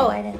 Oh, I didn't.